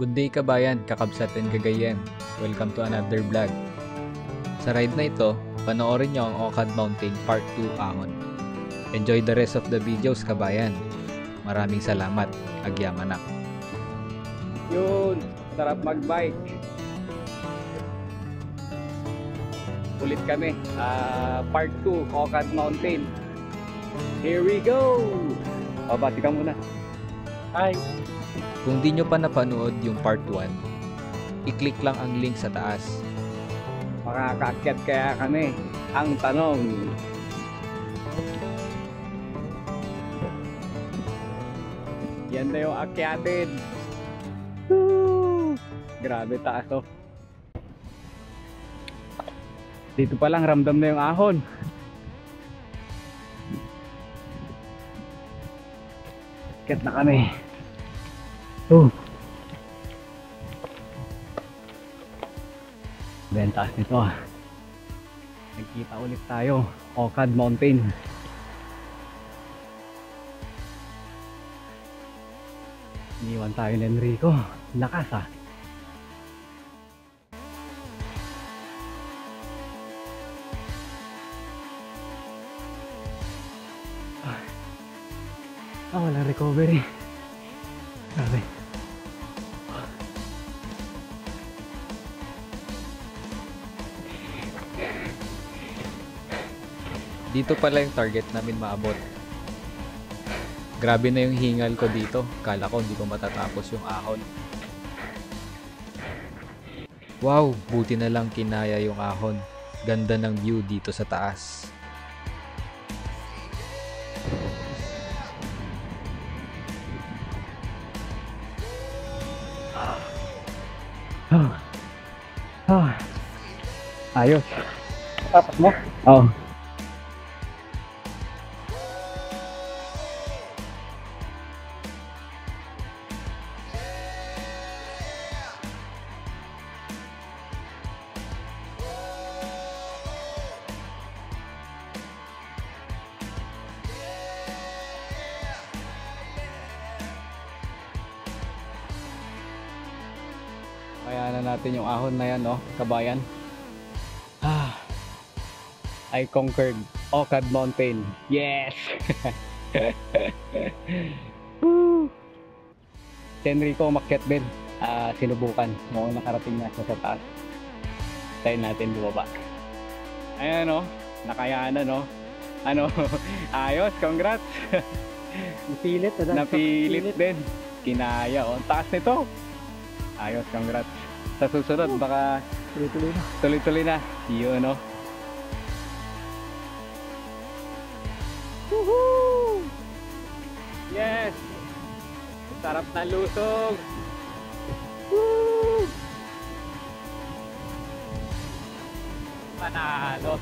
Good day kabayan, kakabsat and kagayan. Welcome to another vlog. Sa ride na ito, panoorin nyo ang Okad Mountain Part 2 Ahon. Enjoy the rest of the videos kabayan. Maraming salamat. Agyamanak. Yun, sarap magbike. Ulit kami. Ah, part 2, Okad Mountain. Here we go! Pabati ka muna. Hi! Kung di nyo pa napanood yung Part 1, i-click lang ang link sa taas. Makakaakyat kaya kami. Ang tanong. Yan na yung akyatin. Woo! Grabe taas oh. Dito pa lang ramdam na yung ahon. Akyat na kami. Oh. Then taas nito. Nagkita ulit tayo. Okad Mountain. Iniwan tayo ni Enrico. Lakas ah. Ah, walang recovery. Grabe. Dito pala yung target namin maabot. Grabe na yung hingal ko dito. Kala ko hindi ko matatapos yung ahon. Wow, buti na lang kinaya yung ahon. Ganda ng view dito sa taas. Ah. Ah. Ayos. Tapos mo? Oo. Kaya na natin yung ahon na yan, no? Kabayan. Ah. I conquered Okad Mountain. Yes! Woo! Si Enrico umakyat din. Ah, sinubukan. Mukhang nakarating na siya sa taas. Tayo natin bumaba. Ayan, no? Nakayanan, no? Ano? Ayos, congrats! Napilit? Napilit din. Kinaya, oh. Ang taas nito. Ayos, congrats. Sa susunod, baka Tuloy-tuloy na. tuloy-tuloy na. Yun, no? Woohoo! Yes! Sarap na lusog! Woo! Panalo!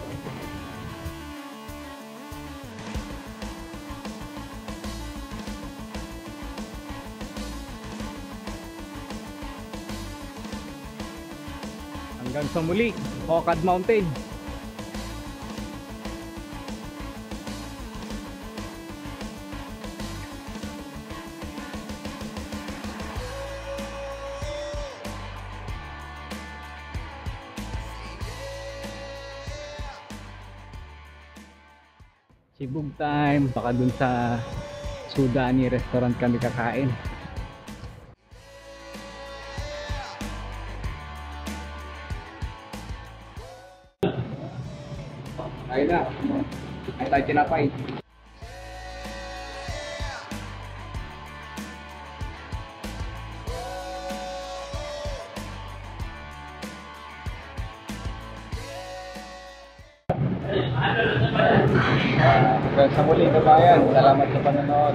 Hanggang sa muli, Okad Mountain. Sibug time, baka dun sa Sudani restaurant kami kakain. Ayun na. Ay tayo tinapay. Hanggang sa muli kabayan, salamat sa panonood.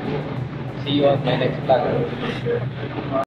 See you on my next vlog.